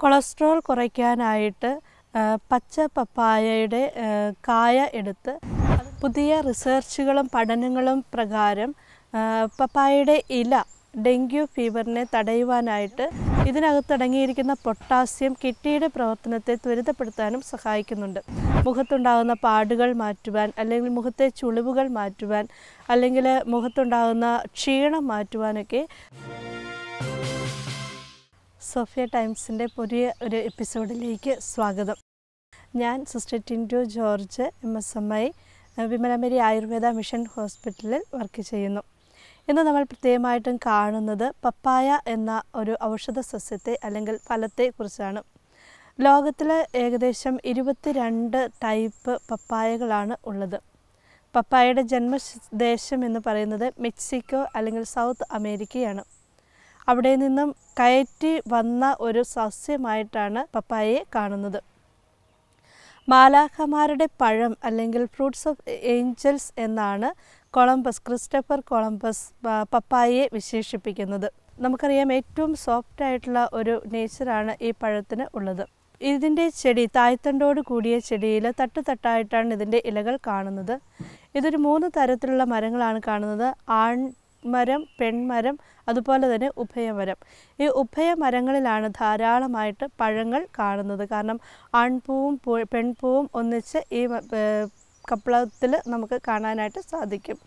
Cholesterol കുറയ്ക്കാനായിട്ട് പച്ച പപ്പായയുടെ കായ എടുത്ത് പുതിയ റിസർച്ചുകളും പഠനങ്ങളും പ്രകാരം പപ്പായയുടെ ഇല ഡെങ്കു ഫീവറിനെ തടയുവാനായിട്ട് ഇതിനകത്തടങ്ങിയിരിക്കുന്ന പൊട്ടാസ്യം കിഡ്നിയുടെ പ്രവർത്തനത്തെ ത്വരിതപ്പെടുത്താനും സഹായിക്കുന്നുണ്ട്. മുഖത്തുണ്ടാകുന്ന പാടുകൾ മാറ്റുവാൻ അല്ലെങ്കിൽ മുഖത്തെ ചുളിവുകൾ മാറ്റുവാൻ അല്ലെങ്കിൽ മുഖത്തുണ്ടാകുന്ന ക്ഷീണം മാറ്റുവാനൊക്കെ സോഫിയ ടൈംസിന്റെ പുതിയ ഒരു എപ്പിസോഡിലേക്ക് സ്വാഗതം. ഞാൻ sister Tintu George M S M I Vimalamary Ayurveda mission ഹോസ്പിറ്റലിൽ വർക്ക് ചെയ്യുന്നു. ഇന്ന് നമ്മൾ പ്രത്യേകമായിട്ടും കാണുന്നത് പപ്പായ എന്ന ഒരു ഔഷധ സസ്യത്തെ അല്ലെങ്കിൽ ഫലത്തെ കുറിച്ചാണ്. ലോകത്തിൽ ഏകദേശം ഇരുപത്തിരണ്ട് ടൈപ്പ് പപ്പായകളാണ് ഉള്ളത്. പപ്പായയുടെ ജന്മദേശം എന്ന് പറയുന്നത് മെക്സിക്കോ അല്ലെങ്കിൽ സൗത്ത് അമേരിക്കയാണ്. അവിടെ നിന്നും കയറ്റി വന്ന ഒരു സസ്യമായിട്ടാണ് പപ്പായയെ കാണുന്നത്. മാലാഖമാരുടെ പഴം അല്ലെങ്കിൽ ഫ്രൂട്ട്സ് ഓഫ് ഏഞ്ചൽസ് എന്നാണ് കൊളംബസ് ക്രിസ്റ്റഫർ കൊളംബസ് പപ്പായയെ വിശേഷിപ്പിക്കുന്നത്. നമുക്കറിയാം ഏറ്റവും സോഫ്റ്റ് ആയിട്ടുള്ള ഒരു നേച്ചറാണ് ഈ പഴത്തിന് ഉള്ളത്. ഇതിന്റെ ചെടി തായ്തണ്ടോട് കൂടിയ ചെടിയിൽ തട്ടുതട്ടായിട്ടാണ് ഇതിന്റെ ഇലകൾ കാണുന്നത്. ഇതൊരു മൂന്ന് തരത്തിലുള്ള മരങ്ങളാണ് കാണുന്നത്. ആൺ മരം പെൺമരം അതുപോലെ തന്നെ ഉഭയമരം. ഈ ഉഭയമരങ്ങളിലാണ് ധാരാളമായിട്ട് പഴങ്ങൾ കാണുന്നത്. കാരണം ആൺപൂവും പെൺപൂവും ഒന്നിച്ച് ഈ കപ്പളത്തിൽ നമുക്ക് കാണാനായിട്ട് സാധിക്കും.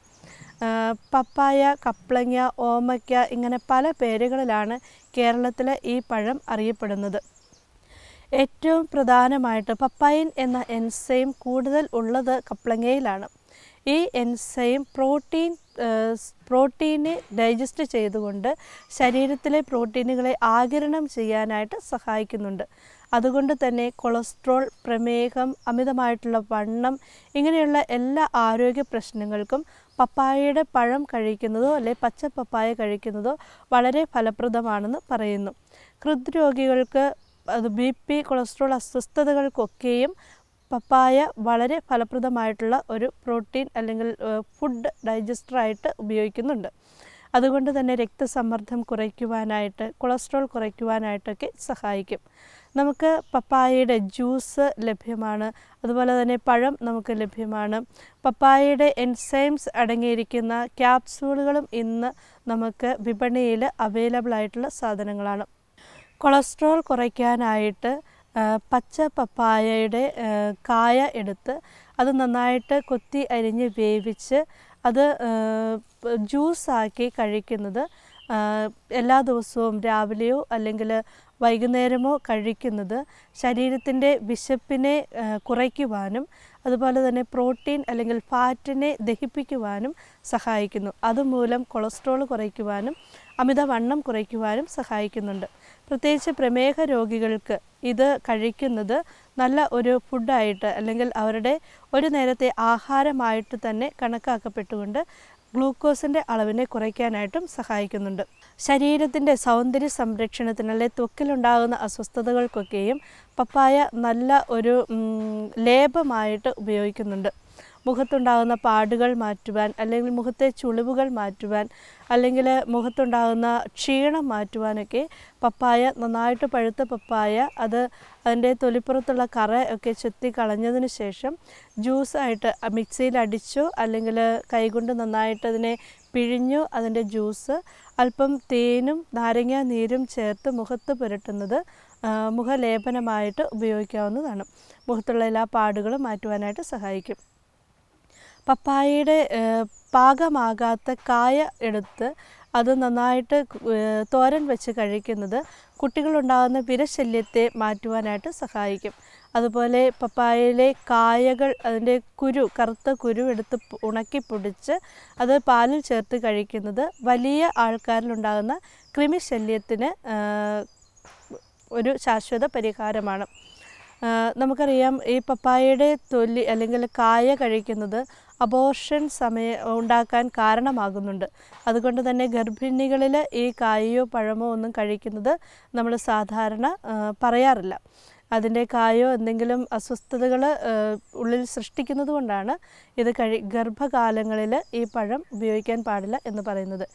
പപ്പായ കപ്ലങ്ങ ഓമയ്ക്ക ഇങ്ങനെ പല പേരുകളിലാണ് കേരളത്തിലെ ഈ പഴം അറിയപ്പെടുന്നത്. ഏറ്റവും പ്രധാനമായിട്ട് പപ്പായൻ എന്ന എൻസൈം കൂടുതൽ ഉള്ളത് കപ്ലങ്ങയിലാണ്. ഈ എൻസൈം പ്രോട്ടീൻ പ്രോട്ടീനെ ഡൈജസ്റ്റ് ചെയ്തുകൊണ്ട് ശരീരത്തിലെ പ്രോട്ടീനുകളെ ആകിരണം ചെയ്യാനായിട്ട് സഹായിക്കുന്നുണ്ട്. അതുകൊണ്ട് തന്നെ കൊളസ്ട്രോൾ പ്രമേഹം അമിതമായിട്ടുള്ള വണ്ണം ഇങ്ങനെയുള്ള എല്ലാ ആരോഗ്യ പ്രശ്നങ്ങൾക്കും പപ്പായയുടെ പഴം കഴിക്കുന്നതോ അല്ലെ പച്ച പപ്പായ കഴിക്കുന്നതോ വളരെ ഫലപ്രദമാണെന്ന് പറയുന്നു. ഹൃദ്രോഗികൾക്ക് അത് ബി പി കൊളസ്ട്രോൾ അസ്വസ്ഥതകൾക്കൊക്കെയും പപ്പായ വളരെ ഫലപ്രദമായിട്ടുള്ള ഒരു പ്രോട്ടീൻ അല്ലെങ്കിൽ ഫുഡ് ഡൈജസ്റ്ററായിട്ട് ഉപയോഗിക്കുന്നുണ്ട്. അതുകൊണ്ട് തന്നെ രക്തസമ്മർദ്ദം കുറയ്ക്കുവാനായിട്ട് കൊളസ്ട്രോൾ കുറയ്ക്കുവാനായിട്ടൊക്കെ സഹായിക്കും. നമുക്ക് പപ്പായയുടെ ജ്യൂസ് ലഭ്യമാണ്. അതുപോലെ തന്നെ പഴം നമുക്ക് ലഭ്യമാണ്. പപ്പായയുടെ എൻസൈംസ് അടങ്ങിയിരിക്കുന്ന ക്യാപ്സൂളുകളും ഇന്ന് നമുക്ക് വിപണിയിൽ അവൈലബിൾ ആയിട്ടുള്ള സാധനങ്ങളാണ്. കൊളസ്ട്രോൾ കുറയ്ക്കാനായിട്ട് പച്ച പപ്പായയുടെ കായ എടുത്ത് അത് നന്നായിട്ട് കൊത്തി അരിഞ്ഞ് വേവിച്ച് അത് ജ്യൂസാക്കി കഴിക്കുന്നത് എല്ലാ ദിവസവും രാവിലെയോ അല്ലെങ്കിൽ വൈകുന്നേരമോ കഴിക്കുന്നത് ശരീരത്തിന്റെ വിശപ്പിനെ കുറയ്ക്കുവാനും അതുപോലെ തന്നെ പ്രോട്ടീൻ അല്ലെങ്കിൽ ഫാറ്റിനെ ദഹിപ്പിക്കുവാനും സഹായിക്കുന്നു. അതുമൂലം കൊളസ്ട്രോൾ കുറയ്ക്കുവാനും അമിതവണ്ണം കുറയ്ക്കുവാനും സഹായിക്കുന്നുണ്ട്. പ്രത്യേകിച്ച് പ്രമേഹ രോഗികൾക്ക് ഇത് കഴിക്കുന്നത് നല്ല ഒരു ഫുഡായിട്ട് അല്ലെങ്കിൽ അവരുടെ ഒരു നേരത്തെ ആഹാരമായിട്ട് തന്നെ കണക്കാക്കപ്പെട്ടുകൊണ്ട് ഗ്ലൂക്കോസിന്റെ അളവിനെ കുറയ്ക്കാനായിട്ടും സഹായിക്കുന്നുണ്ട്. ശരീരത്തിന്റെ സൗന്ദര്യ സംരക്ഷണത്തിന് അല്ലെ ത്വക്കിലുണ്ടാകുന്ന അസ്വസ്ഥതകൾക്കൊക്കെയും പപ്പായ നല്ല ഒരു ലേപമായിട്ട് ഉപയോഗിക്കുന്നുണ്ട്. മുഖത്തുണ്ടാകുന്ന പാടുകൾ മാറ്റുവാൻ അല്ലെങ്കിൽ മുഖത്തെ ചുളിവുകൾ മാറ്റുവാൻ അല്ലെങ്കിൽ മുഖത്തുണ്ടാകുന്ന ക്ഷീണം മാറ്റുവാനൊക്കെ പപ്പായ നന്നായിട്ട് പഴുത്ത പപ്പായ അത് അതിന്റെ തൊലിപ്പുറത്തുള്ള കറ ഒക്കെ ചെത്തി കളഞ്ഞതിന് ശേഷം ജ്യൂസായിട്ട് മിക്സിയിൽ അടിച്ചോ അല്ലെങ്കിൽ കൈകൊണ്ട് നന്നായിട്ട് അതിനെ പിഴിഞ്ഞു അതിന്റെ ജ്യൂസ് അല്പം തേനും നാരങ്ങ നീരും ചേർത്ത് മുഖത്ത് പുരട്ടുന്നത് മുഖലേപനമായിട്ട് ഉപയോഗിക്കാവുന്നതാണ്. മുഖത്തുള്ള എല്ലാ പാടുകളും മാറ്റുവാനായിട്ട് സഹായിക്കും. പപ്പായയുടെ പാകമാകാത്ത കായ എടുത്ത് അത് നന്നായിട്ട് തോരൻ വെച്ച് കഴിക്കുന്നത് കുട്ടികളുണ്ടാകുന്ന വിരശല്യത്തെ മാറ്റുവാനായിട്ട് സഹായിക്കും. അതുപോലെ പപ്പായയിലെ കായകൾ അതിന്റെ കുരു കറുത്ത കുരു എടുത്ത് ഉണക്കി പൊടിച്ച് അത് പാലിൽ ചേർത്ത് കഴിക്കുന്നത് വലിയ ആൾക്കാരിലുണ്ടാകുന്ന കൃമിശല്യത്തിന് ഒരു ശാശ്വത പരിഹാരമാണ്. നമുക്കറിയാം ഈ പപ്പായയുടെ തൊലി അല്ലെങ്കിൽ കായ കഴിക്കുന്നത് അബോർഷൻ സമയ ഉണ്ടാക്കാൻ കാരണമാകുന്നുണ്ട്. അതുകൊണ്ട് തന്നെ ഗർഭിണികളിൽ ഈ കായയോ പഴമോ ഒന്നും കഴിക്കുന്നത് നമ്മൾ സാധാരണ പറയാറില്ല. അതിന്റെ കായോ എന്തെങ്കിലും അസ്വസ്ഥതകൾ ഉള്ളിൽ സൃഷ്ടിക്കുന്നത് കൊണ്ടാണ് ഇത് കഴി ഗർഭകാലങ്ങളിൽ ഈ പഴം ഉപയോഗിക്കാൻ പാടില്ല എന്ന് പറയുന്നത്.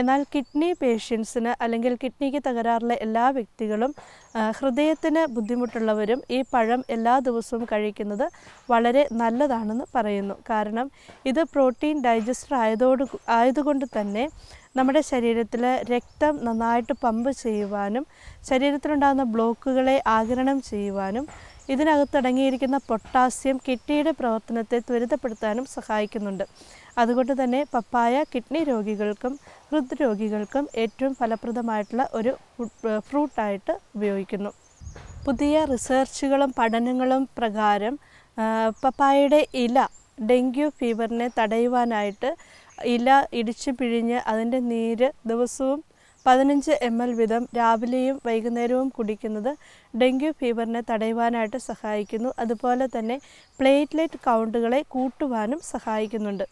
എന്നാൽ കിഡ്നി പേഷ്യൻസിന് അല്ലെങ്കിൽ കിഡ്നിക്ക് തകരാറുള്ള എല്ലാ വ്യക്തികളും ഹൃദയത്തിന് ബുദ്ധിമുട്ടുള്ളവരും ഈ പഴം എല്ലാ ദിവസവും കഴിക്കുന്നത് വളരെ നല്ലതാണെന്ന് പറയുന്നു. കാരണം ഇത് പ്രോട്ടീൻ ഡൈജസ്റ്റർ ആയതോട് ആയതുകൊണ്ട് തന്നെ നമ്മുടെ ശരീരത്തിൽ രക്തം നന്നായിട്ട് പമ്പ് ചെയ്യുവാനും ശരീരത്തിലുണ്ടാകുന്ന ബ്ലോക്കുകളെ ആകിരണം ചെയ്യുവാനും ഇതിനകത്തടങ്ങിയിരിക്കുന്ന പൊട്ടാസ്യം കിഡ്നിയുടെ പ്രവർത്തനത്തെ ത്വരിതപ്പെടുത്താനും സഹായിക്കുന്നുണ്ട്. അതുകൊണ്ട് തന്നെ പപ്പായ കിഡ്നി രോഗികൾക്കും ഹൃദ്രോഗികൾക്കും ഏറ്റവും ഫലപ്രദമായിട്ടുള്ള ഒരു ഫ്രൂട്ടായിട്ട് ഉപയോഗിക്കുന്നു. പുതിയ റിസർച്ചുകളും പഠനങ്ങളും പ്രകാരം പപ്പായയുടെ ഇല ഡെങ്കി ഫീവറിനെ തടയുവാനായിട്ട് ഇല ഇടിച്ചു പിഴിഞ്ഞ് അതിന്റെ നീര് ദിവസവും പതിനഞ്ച് എം എൽ വീതം രാവിലെയും വൈകുന്നേരവും കുടിക്കുന്നത് ഡെങ്കി ഫീവറിനെ തടയുവാനായിട്ട് സഹായിക്കുന്നു. അതുപോലെ തന്നെ പ്ലേറ്റ്ലെറ്റ് കൗണ്ടുകളെ കൂട്ടുവാനും സഹായിക്കുന്നുണ്ട്.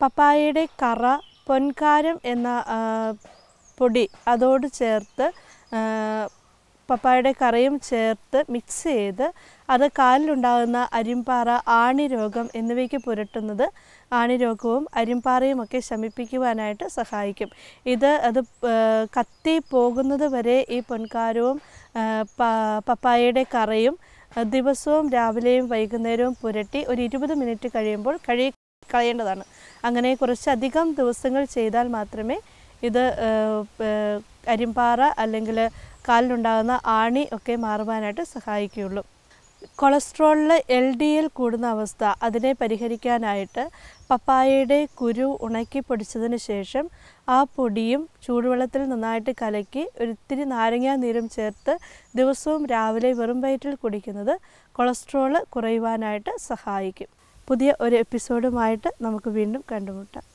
പപ്പായയുടെ കറ പൊൻകാരം എന്ന പൊടി അതോട് ചേർത്ത് പപ്പായയുടെ കറയും ചേർത്ത് മിക്സ് ചെയ്ത് അത് കാലിലുണ്ടാകുന്ന അരിമ്പാറ ആണി രോഗം എന്നിവയ്ക്ക് പുരട്ടുന്നത് ആണി രോഗവും അരിമ്പാറയും ഒക്കെ ശമിപ്പിക്കുവാനായിട്ട് സഹായിക്കും. ഇത് അത് കത്തി പോകുന്നത് വരെ ഈ പൊൻകാരവും പപ്പായയുടെ കറയും ദിവസവും രാവിലെയും വൈകുന്നേരവും പുരട്ടി ഒരു ഇരുപത് മിനിറ്റ് കഴിയുമ്പോൾ കഴി കളയേണ്ടതാണ്. അങ്ങനെ കുറച്ചധികം ദിവസങ്ങൾ ചെയ്താൽ മാത്രമേ ഇത് അരിമ്പാറ അല്ലെങ്കിൽ കാലിലുണ്ടാകുന്ന ആണി ഒക്കെ മാറുവാനായിട്ട് സഹായിക്കുകയുള്ളൂ. കൊളസ്ട്രോളിൽ എൽ ഡി എൽ കൂടുന്ന അവസ്ഥ അതിനെ പരിഹരിക്കാനായിട്ട് പപ്പായയുടെ കുരു ഉണക്കി പൊടിച്ചതിന് ശേഷം ആ പൊടിയും ചൂടുവെള്ളത്തിൽ നന്നായിട്ട് കലക്കി ഒരിത്തിരി നാരങ്ങാ നീരും ചേർത്ത് ദിവസവും രാവിലെ വെറും വയറ്റിൽ കുടിക്കുന്നത് കൊളസ്ട്രോൾ കുറയുവാനായിട്ട് സഹായിക്കും. പുതിയ ഒരു എപ്പിസോഡുമായിട്ട് നമുക്ക് വീണ്ടും കണ്ടുമുട്ടാം.